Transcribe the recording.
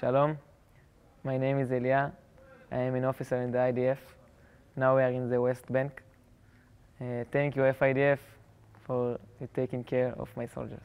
Shalom, my name is Elia. I am an officer in the IDF. Now we are in the West Bank. Uh, thank you, FIDF, for taking care of my soldiers.